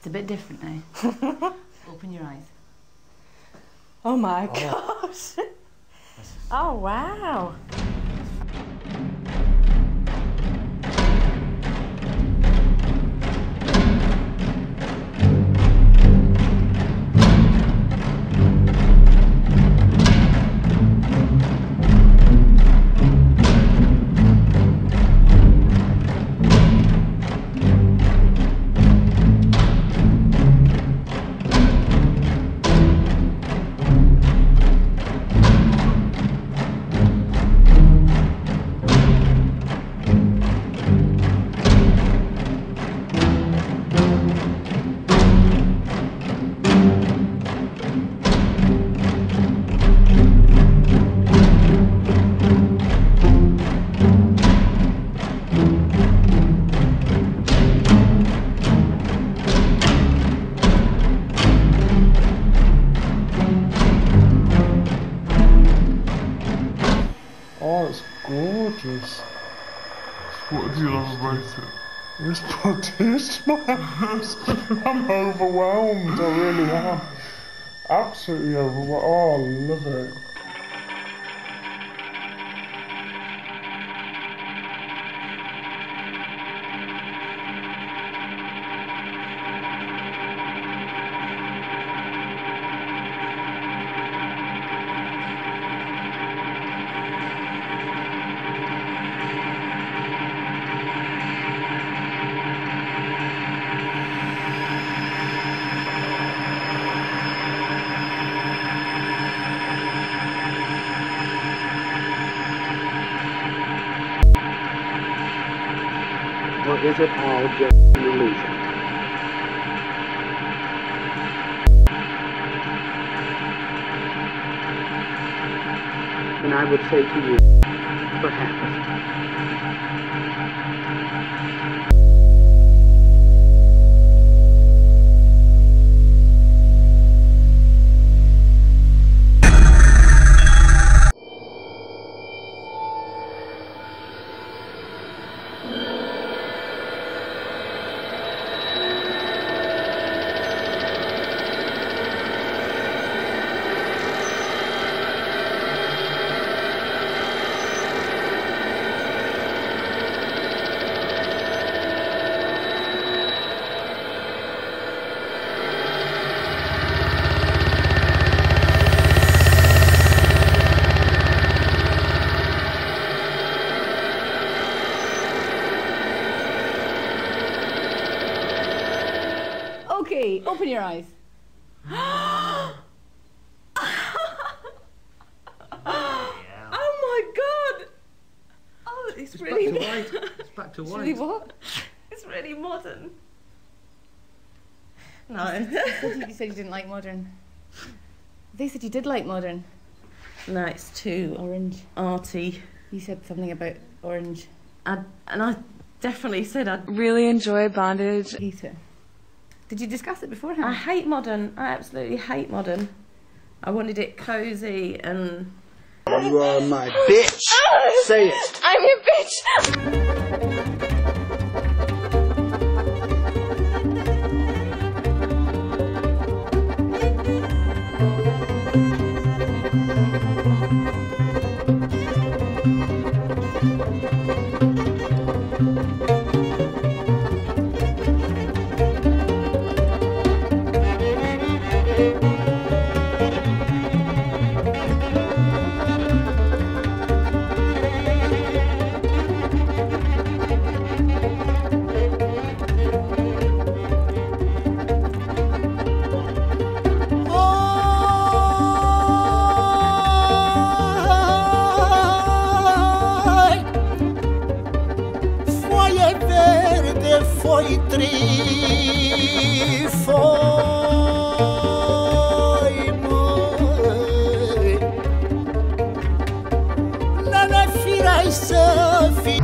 It's a bit different now. Open your eyes. Oh my oh. gosh. Oh wow. Gorgeous. What do you love about it? It's produced my house. I'm overwhelmed. I really am. Absolutely overwhelmed. Oh, I love it. Is it all just an illusion? And I would say to you, perhaps. Okay, open your eyes. Oh my god. Oh, it's, really It's back to It's really what? It's really modern. No. You, you said you didn't like modern. They said you did like modern. no, it's too Orange. arty. You said something about orange. I, and I definitely said I'd Really enjoy bondage. Hate it. Did you discuss it beforehand? I hate modern. I absolutely hate modern. I wanted it cosy and You are my bitch. Oh. Say it. I'm your bitch! foi tri, foi mãe. Nana firai să fi.